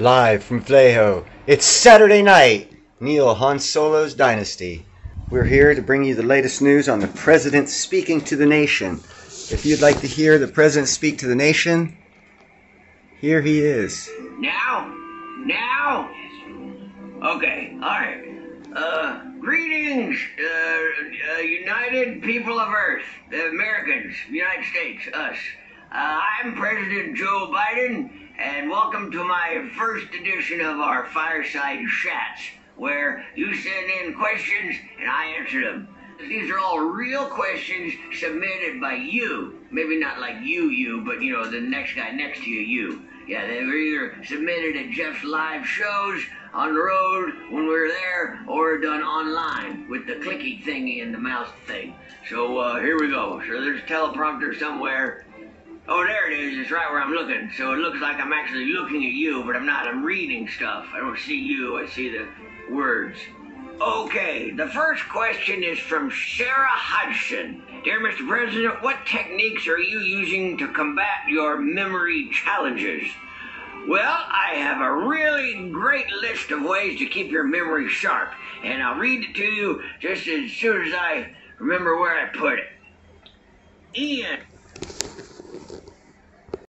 Live from Vallejo, it's Saturday night, Neil Han Solo's Dynasty. We're here to bring you the latest news on the President speaking to the nation. If you'd like to hear the President speak to the nation, here he is. Now? Now? Okay, alright. Uh, greetings, uh, uh, United People of Earth, the Americans, United States, us. Uh, I'm President Joe Biden, and welcome to my first edition of our Fireside Chats, where you send in questions and I answer them. These are all real questions submitted by you. Maybe not like you, you, but you know, the next guy next to you, you. Yeah, they were either submitted at Jeff's live shows on the road when we were there or done online with the clicky thingy and the mouse thing. So uh, here we go. So there's a teleprompter somewhere. Oh, there it is. It's right where I'm looking. So it looks like I'm actually looking at you, but I'm not. I'm reading stuff. I don't see you. I see the words. Okay, the first question is from Sarah Hodgson. Dear Mr. President, what techniques are you using to combat your memory challenges? Well, I have a really great list of ways to keep your memory sharp, and I'll read it to you just as soon as I remember where I put it. Ian